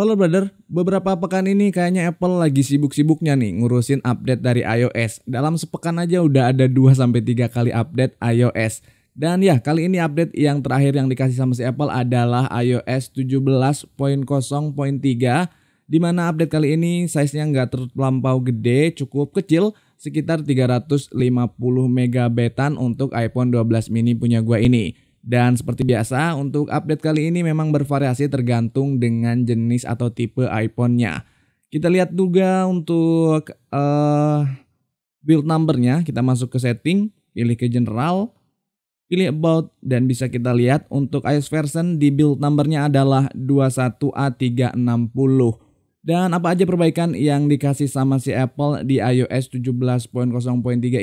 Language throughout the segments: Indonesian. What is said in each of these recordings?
Halo brother, beberapa pekan ini kayaknya Apple lagi sibuk-sibuknya nih ngurusin update dari iOS. Dalam sepekan aja udah ada 2-3 kali update iOS. Dan ya kali ini update yang terakhir yang dikasih sama si Apple adalah iOS 17.0.3 Di mana update kali ini size-nya nggak terlampau gede, cukup kecil, sekitar 350 megabytean untuk iPhone 12 mini punya gua ini. Dan seperti biasa, untuk update kali ini memang bervariasi tergantung dengan jenis atau tipe iPhone-nya. Kita lihat juga untuk uh, build number-nya, kita masuk ke setting, pilih ke general, pilih about, dan bisa kita lihat untuk iOS version di build number-nya adalah 21A360. Dan apa aja perbaikan yang dikasih sama si Apple di iOS 17.0.3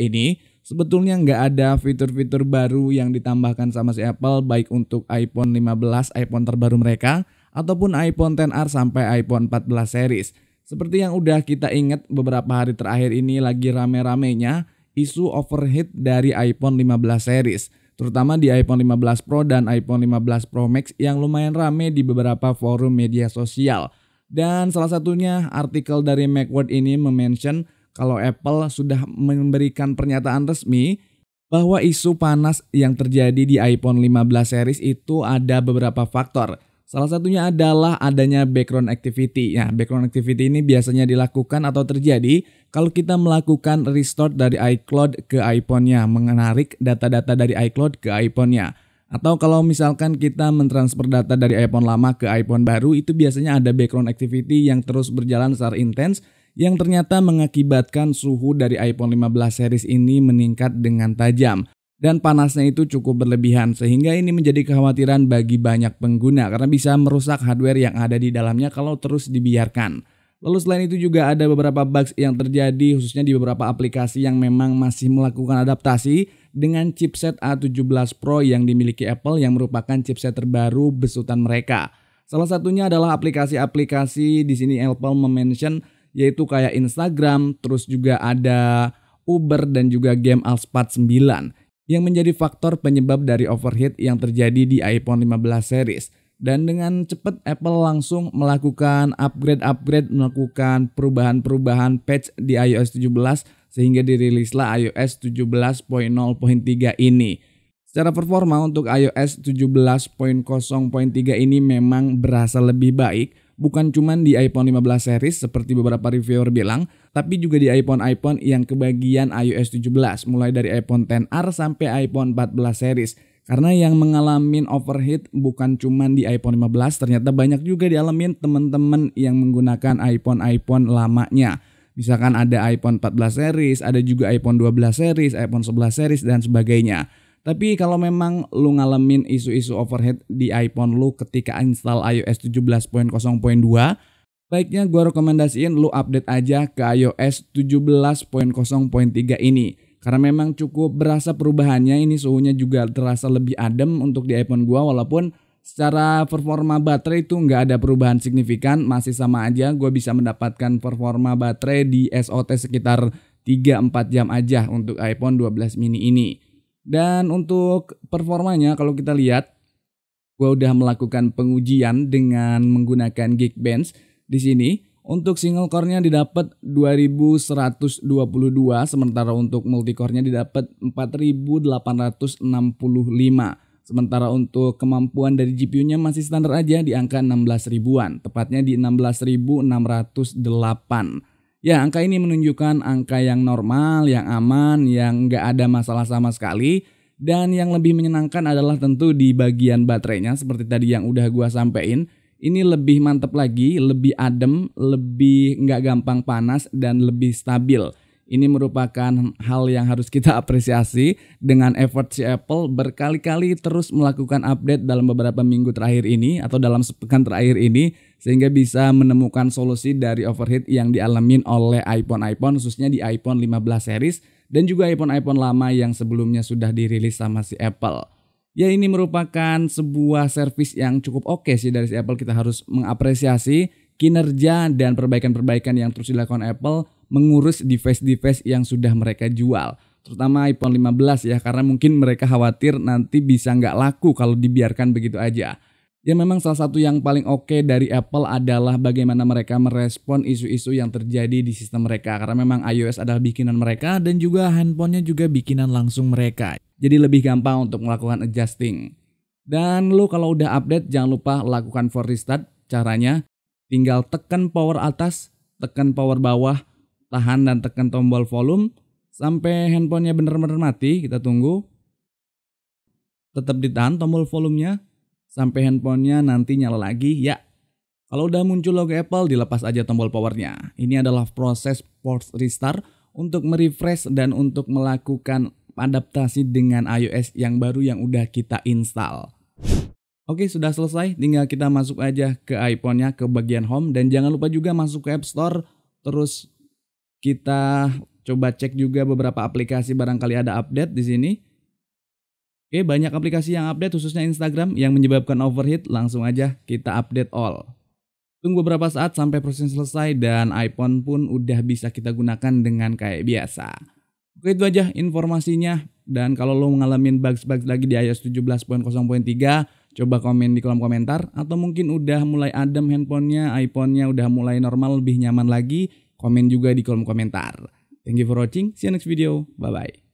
ini Sebetulnya nggak ada fitur-fitur baru yang ditambahkan sama si Apple baik untuk iPhone 15, iPhone terbaru mereka, ataupun iPhone XR sampai iPhone 14 series. Seperti yang udah kita ingat beberapa hari terakhir ini lagi rame-ramenya isu overheat dari iPhone 15 series. Terutama di iPhone 15 Pro dan iPhone 15 Pro Max yang lumayan rame di beberapa forum media sosial. Dan salah satunya artikel dari Macworld ini memention kalau Apple sudah memberikan pernyataan resmi bahwa isu panas yang terjadi di iPhone 15 series itu ada beberapa faktor. Salah satunya adalah adanya background activity. Ya, background activity ini biasanya dilakukan atau terjadi kalau kita melakukan restore dari iCloud ke iPhone-nya, menarik data-data dari iCloud ke iPhone-nya. Atau kalau misalkan kita mentransfer data dari iPhone lama ke iPhone baru, itu biasanya ada background activity yang terus berjalan secara intens yang ternyata mengakibatkan suhu dari iPhone 15 series ini meningkat dengan tajam dan panasnya itu cukup berlebihan sehingga ini menjadi kekhawatiran bagi banyak pengguna karena bisa merusak hardware yang ada di dalamnya kalau terus dibiarkan. Lalu selain itu juga ada beberapa bugs yang terjadi khususnya di beberapa aplikasi yang memang masih melakukan adaptasi dengan chipset A17 Pro yang dimiliki Apple yang merupakan chipset terbaru besutan mereka. Salah satunya adalah aplikasi-aplikasi di sini Apple mention yaitu kayak Instagram, terus juga ada Uber dan juga game Alspat 9 yang menjadi faktor penyebab dari overheat yang terjadi di iPhone 15 series. Dan dengan cepat Apple langsung melakukan upgrade-upgrade, melakukan perubahan-perubahan patch di iOS 17 sehingga dirilislah iOS 17.0.3 ini. Secara performa untuk iOS 17.0.3 ini memang berasa lebih baik bukan cuma di iPhone 15 series seperti beberapa reviewer bilang, tapi juga di iPhone-iPhone yang kebagian iOS 17, mulai dari iPhone XR sampai iPhone 14 series. Karena yang mengalami overheat bukan cuma di iPhone 15, ternyata banyak juga dialamin teman-teman yang menggunakan iPhone-iPhone lamanya. Misalkan ada iPhone 14 series, ada juga iPhone 12 series, iPhone 11 series, dan sebagainya. Tapi kalau memang lu ngalamin isu-isu overhead di iPhone lu ketika install iOS 17.0.2, baiknya gua rekomendasiin lu update aja ke iOS 17.0.3 ini. Karena memang cukup berasa perubahannya, ini suhunya juga terasa lebih adem untuk di iPhone gua walaupun secara performa baterai itu nggak ada perubahan signifikan, masih sama aja gue bisa mendapatkan performa baterai di SOT sekitar 3-4 jam aja untuk iPhone 12 mini ini. Dan untuk performanya kalau kita lihat, gue udah melakukan pengujian dengan menggunakan Geekbench di sini. Untuk single core-nya didapat 2122 sementara untuk multi core-nya didapat 4865. Sementara untuk kemampuan dari GPU-nya masih standar aja di angka 16 ribuan, tepatnya di 16608. Ya, angka ini menunjukkan angka yang normal, yang aman, yang nggak ada masalah sama sekali. Dan yang lebih menyenangkan adalah tentu di bagian baterainya seperti tadi yang udah gua sampein. Ini lebih mantep lagi, lebih adem, lebih nggak gampang panas, dan lebih stabil. Ini merupakan hal yang harus kita apresiasi dengan effort si Apple berkali-kali terus melakukan update dalam beberapa minggu terakhir ini atau dalam sepekan terakhir ini sehingga bisa menemukan solusi dari overheat yang dialamin oleh iPhone-iPhone khususnya di iPhone 15 series dan juga iPhone-iPhone lama yang sebelumnya sudah dirilis sama si Apple. Ya ini merupakan sebuah service yang cukup oke okay sih dari si Apple kita harus mengapresiasi kinerja dan perbaikan-perbaikan yang terus dilakukan Apple mengurus device-device yang sudah mereka jual. Terutama iPhone 15 ya, karena mungkin mereka khawatir nanti bisa nggak laku kalau dibiarkan begitu aja. Ya memang salah satu yang paling oke okay dari Apple adalah bagaimana mereka merespon isu-isu yang terjadi di sistem mereka. Karena memang iOS adalah bikinan mereka dan juga handphonenya juga bikinan langsung mereka. Jadi lebih gampang untuk melakukan adjusting. Dan lo kalau udah update jangan lupa lakukan for restart. Caranya tinggal tekan power atas, tekan power bawah, tahan dan tekan tombol volume sampai handphonenya benar-benar mati. Kita tunggu. Tetap ditahan tombol volumenya sampai handphonenya nanti nyala lagi ya. Kalau udah muncul logo Apple dilepas aja tombol powernya. Ini adalah proses force restart untuk merefresh dan untuk melakukan adaptasi dengan iOS yang baru yang udah kita install. Oke sudah selesai, tinggal kita masuk aja ke iPhone-nya ke bagian home dan jangan lupa juga masuk ke App Store. Terus kita coba cek juga beberapa aplikasi barangkali ada update di sini. Oke, banyak aplikasi yang update khususnya Instagram yang menyebabkan overheat, langsung aja kita update all. Tunggu beberapa saat sampai proses selesai dan iPhone pun udah bisa kita gunakan dengan kayak biasa. Oke itu aja informasinya dan kalau lo ngalamin bugs-bugs lagi di iOS 17.0.3 coba komen di kolom komentar atau mungkin udah mulai adem handphonenya, iPhone-nya udah mulai normal lebih nyaman lagi, komen juga di kolom komentar. Thank you for watching, see you next video, bye bye.